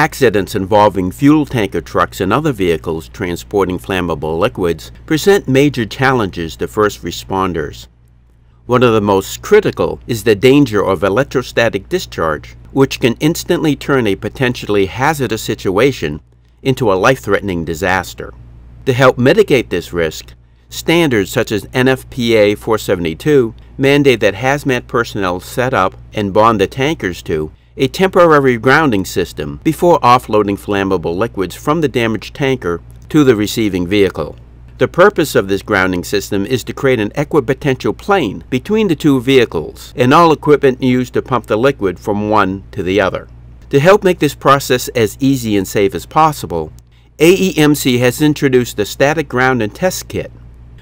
Accidents involving fuel tanker trucks and other vehicles transporting flammable liquids present major challenges to first responders. One of the most critical is the danger of electrostatic discharge, which can instantly turn a potentially hazardous situation into a life-threatening disaster. To help mitigate this risk, standards such as NFPA 472 mandate that hazmat personnel set up and bond the tankers to a temporary grounding system before offloading flammable liquids from the damaged tanker to the receiving vehicle. The purpose of this grounding system is to create an equipotential plane between the two vehicles and all equipment used to pump the liquid from one to the other. To help make this process as easy and safe as possible, AEMC has introduced the Static Ground and Test Kit,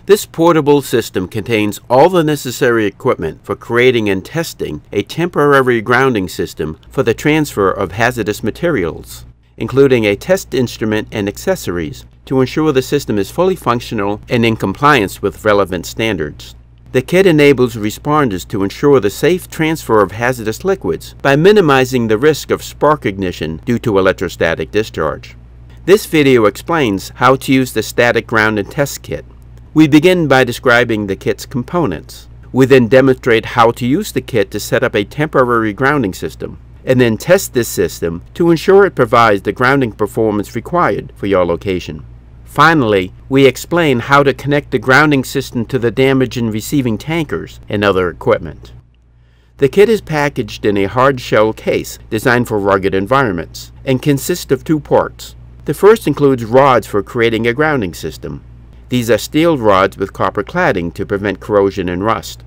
this portable system contains all the necessary equipment for creating and testing a temporary grounding system for the transfer of hazardous materials, including a test instrument and accessories to ensure the system is fully functional and in compliance with relevant standards. The kit enables responders to ensure the safe transfer of hazardous liquids by minimizing the risk of spark ignition due to electrostatic discharge. This video explains how to use the Static Ground and Test Kit. We begin by describing the kit's components. We then demonstrate how to use the kit to set up a temporary grounding system, and then test this system to ensure it provides the grounding performance required for your location. Finally, we explain how to connect the grounding system to the damage and receiving tankers and other equipment. The kit is packaged in a hard shell case designed for rugged environments and consists of two parts. The first includes rods for creating a grounding system, these are steel rods with copper cladding to prevent corrosion and rust.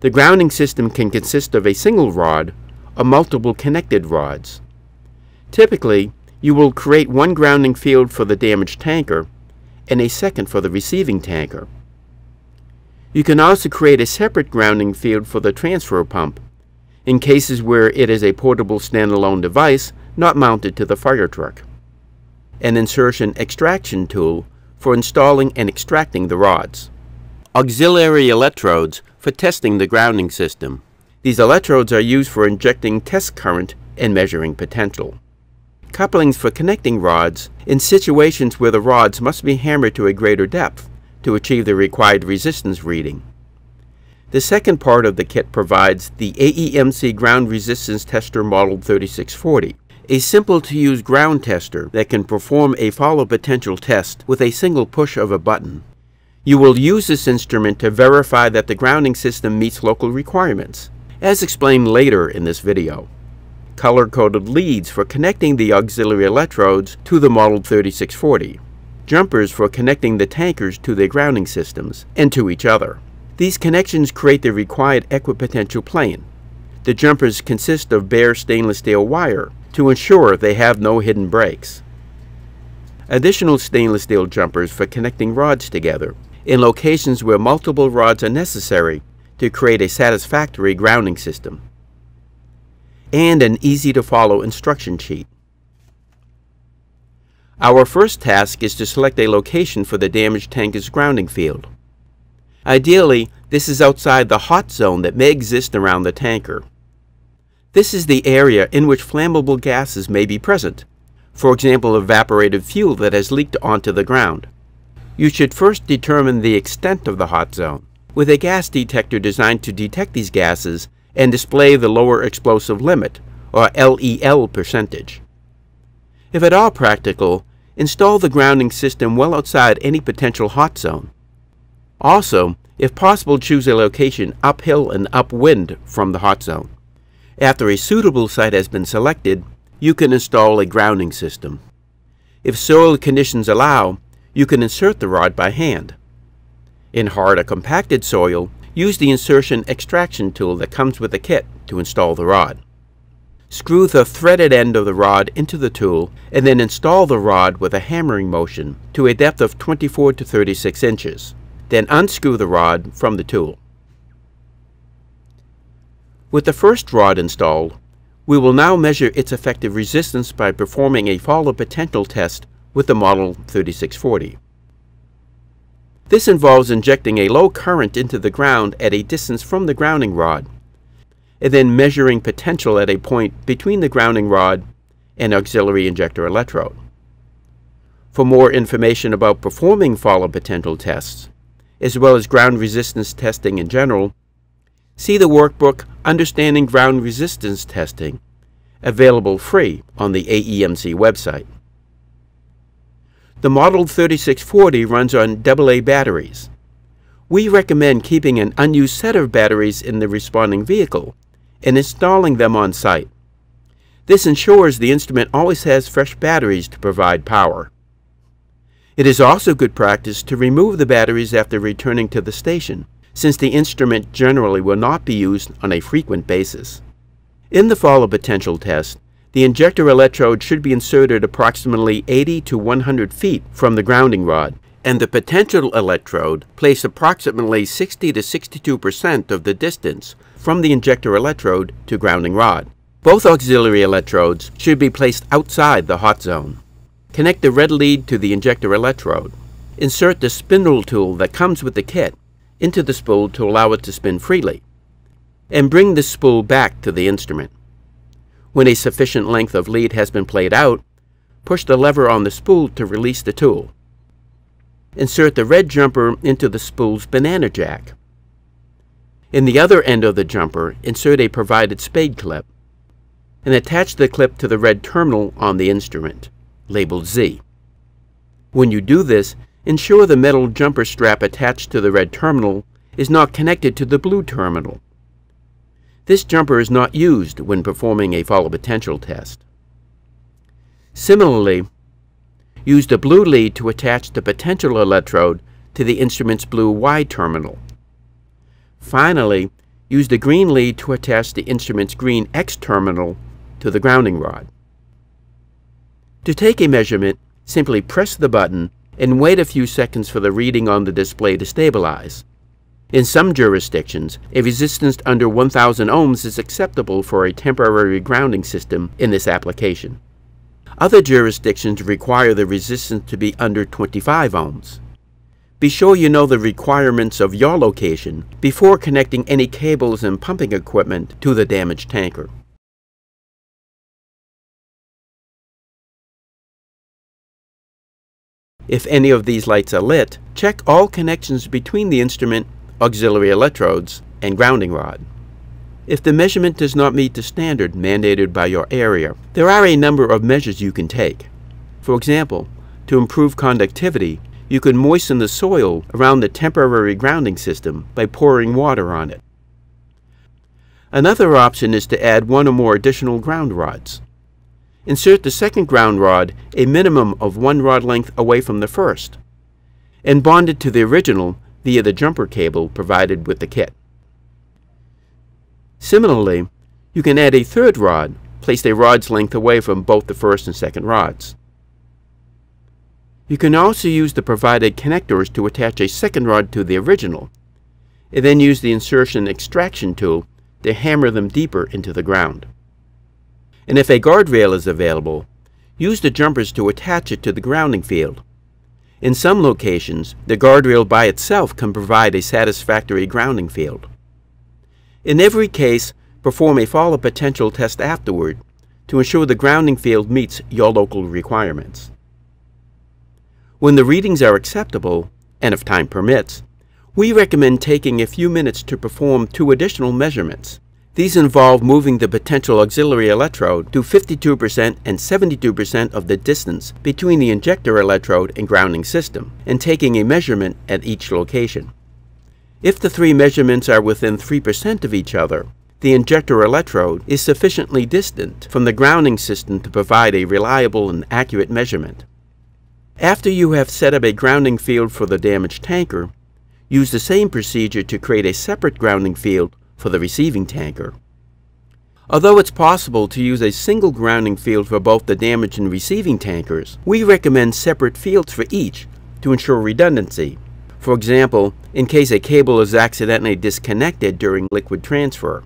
The grounding system can consist of a single rod or multiple connected rods. Typically, you will create one grounding field for the damaged tanker and a second for the receiving tanker. You can also create a separate grounding field for the transfer pump in cases where it is a portable standalone device not mounted to the fire truck. An insertion extraction tool for installing and extracting the rods. Auxiliary electrodes for testing the grounding system. These electrodes are used for injecting test current and measuring potential. Couplings for connecting rods in situations where the rods must be hammered to a greater depth to achieve the required resistance reading. The second part of the kit provides the AEMC Ground Resistance Tester Model 3640, a simple to use ground tester that can perform a fall of potential test with a single push of a button. You will use this instrument to verify that the grounding system meets local requirements, as explained later in this video. Color-coded leads for connecting the auxiliary electrodes to the Model 3640. Jumpers for connecting the tankers to their grounding systems and to each other. These connections create the required equipotential plane. The jumpers consist of bare stainless steel wire to ensure they have no hidden breaks. Additional stainless steel jumpers for connecting rods together in locations where multiple rods are necessary to create a satisfactory grounding system. And an easy to follow instruction sheet. Our first task is to select a location for the damaged tanker's grounding field. Ideally, this is outside the hot zone that may exist around the tanker. This is the area in which flammable gases may be present, for example evaporated fuel that has leaked onto the ground. You should first determine the extent of the hot zone, with a gas detector designed to detect these gases and display the lower explosive limit, or LEL percentage. If at all practical, install the grounding system well outside any potential hot zone. Also, if possible choose a location uphill and upwind from the hot zone. After a suitable site has been selected, you can install a grounding system. If soil conditions allow, you can insert the rod by hand. In hard or compacted soil, use the insertion extraction tool that comes with the kit to install the rod. Screw the threaded end of the rod into the tool and then install the rod with a hammering motion to a depth of 24 to 36 inches. Then unscrew the rod from the tool. With the first rod installed, we will now measure its effective resistance by performing a fall of potential test with the Model 3640. This involves injecting a low current into the ground at a distance from the grounding rod, and then measuring potential at a point between the grounding rod and auxiliary injector electrode. For more information about performing fall of potential tests, as well as ground resistance testing in general, see the workbook Understanding Ground Resistance Testing, available free on the AEMC website. The Model 3640 runs on AA batteries. We recommend keeping an unused set of batteries in the responding vehicle and installing them on site. This ensures the instrument always has fresh batteries to provide power. It is also good practice to remove the batteries after returning to the station, since the instrument generally will not be used on a frequent basis. In the fall of potential test, the injector electrode should be inserted approximately 80 to 100 feet from the grounding rod, and the potential electrode placed approximately 60 to 62% of the distance from the injector electrode to grounding rod. Both auxiliary electrodes should be placed outside the hot zone. Connect the red lead to the injector electrode. Insert the spindle tool that comes with the kit into the spool to allow it to spin freely. And bring the spool back to the instrument. When a sufficient length of lead has been played out, push the lever on the spool to release the tool. Insert the red jumper into the spool's banana jack. In the other end of the jumper, insert a provided spade clip and attach the clip to the red terminal on the instrument labeled Z. When you do this, ensure the metal jumper strap attached to the red terminal is not connected to the blue terminal. This jumper is not used when performing a fall of potential test. Similarly, use the blue lead to attach the potential electrode to the instrument's blue Y terminal. Finally, use the green lead to attach the instrument's green X terminal to the grounding rod. To take a measurement, simply press the button and wait a few seconds for the reading on the display to stabilize. In some jurisdictions, a resistance under 1000 ohms is acceptable for a temporary grounding system in this application. Other jurisdictions require the resistance to be under 25 ohms. Be sure you know the requirements of your location before connecting any cables and pumping equipment to the damaged tanker. If any of these lights are lit, check all connections between the instrument, auxiliary electrodes, and grounding rod. If the measurement does not meet the standard mandated by your area, there are a number of measures you can take. For example, to improve conductivity, you can moisten the soil around the temporary grounding system by pouring water on it. Another option is to add one or more additional ground rods. Insert the second ground rod a minimum of one rod length away from the first, and bond it to the original via the jumper cable provided with the kit. Similarly, you can add a third rod placed a rod's length away from both the first and second rods. You can also use the provided connectors to attach a second rod to the original, and then use the insertion extraction tool to hammer them deeper into the ground and if a guardrail is available, use the jumpers to attach it to the grounding field. In some locations, the guardrail by itself can provide a satisfactory grounding field. In every case, perform a fall of potential test afterward to ensure the grounding field meets your local requirements. When the readings are acceptable, and if time permits, we recommend taking a few minutes to perform two additional measurements these involve moving the potential auxiliary electrode to 52% and 72% of the distance between the injector electrode and grounding system, and taking a measurement at each location. If the three measurements are within 3% of each other, the injector electrode is sufficiently distant from the grounding system to provide a reliable and accurate measurement. After you have set up a grounding field for the damaged tanker, use the same procedure to create a separate grounding field for the receiving tanker. Although it's possible to use a single grounding field for both the damaged and receiving tankers, we recommend separate fields for each to ensure redundancy. For example, in case a cable is accidentally disconnected during liquid transfer.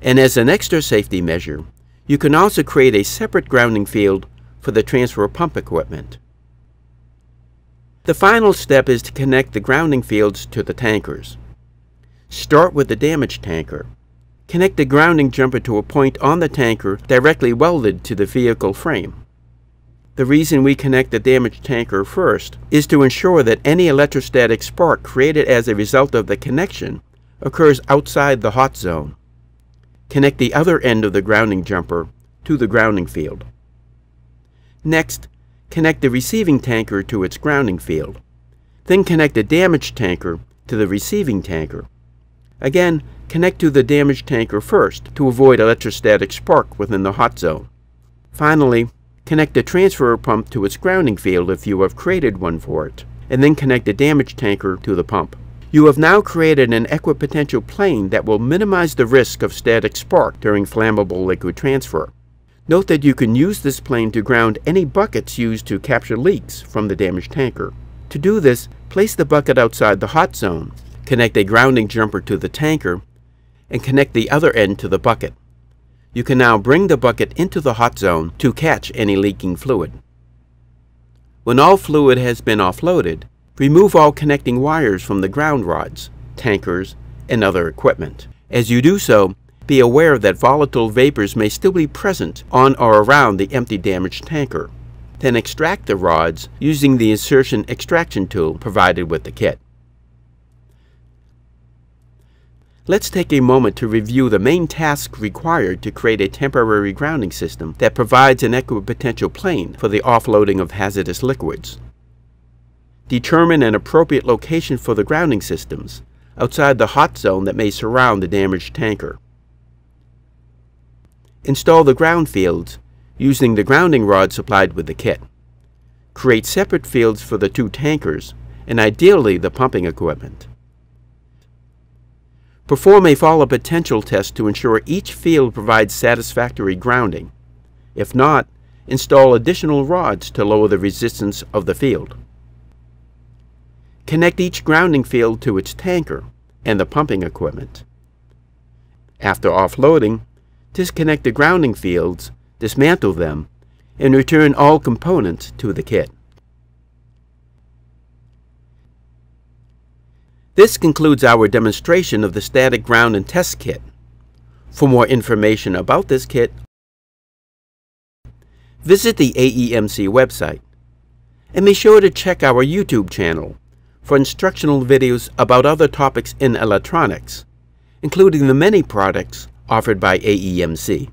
And as an extra safety measure, you can also create a separate grounding field for the transfer pump equipment. The final step is to connect the grounding fields to the tankers. Start with the damaged tanker. Connect the grounding jumper to a point on the tanker directly welded to the vehicle frame. The reason we connect the damaged tanker first is to ensure that any electrostatic spark created as a result of the connection occurs outside the hot zone. Connect the other end of the grounding jumper to the grounding field. Next, connect the receiving tanker to its grounding field. Then connect the damaged tanker to the receiving tanker. Again, connect to the damaged tanker first to avoid electrostatic spark within the hot zone. Finally, connect the transfer pump to its grounding field if you have created one for it, and then connect the damaged tanker to the pump. You have now created an equipotential plane that will minimize the risk of static spark during flammable liquid transfer. Note that you can use this plane to ground any buckets used to capture leaks from the damaged tanker. To do this, place the bucket outside the hot zone, connect a grounding jumper to the tanker, and connect the other end to the bucket. You can now bring the bucket into the hot zone to catch any leaking fluid. When all fluid has been offloaded, remove all connecting wires from the ground rods, tankers, and other equipment. As you do so, be aware that volatile vapors may still be present on or around the empty damaged tanker. Then extract the rods using the insertion extraction tool provided with the kit. Let's take a moment to review the main tasks required to create a temporary grounding system that provides an equipotential plane for the offloading of hazardous liquids. Determine an appropriate location for the grounding systems outside the hot zone that may surround the damaged tanker. Install the ground fields using the grounding rod supplied with the kit. Create separate fields for the two tankers and ideally the pumping equipment. Perform a fall of potential test to ensure each field provides satisfactory grounding. If not, install additional rods to lower the resistance of the field. Connect each grounding field to its tanker and the pumping equipment. After offloading, disconnect the grounding fields, dismantle them, and return all components to the kit. This concludes our demonstration of the static ground and test kit. For more information about this kit, visit the AEMC website and be sure to check our YouTube channel for instructional videos about other topics in electronics, including the many products offered by AEMC.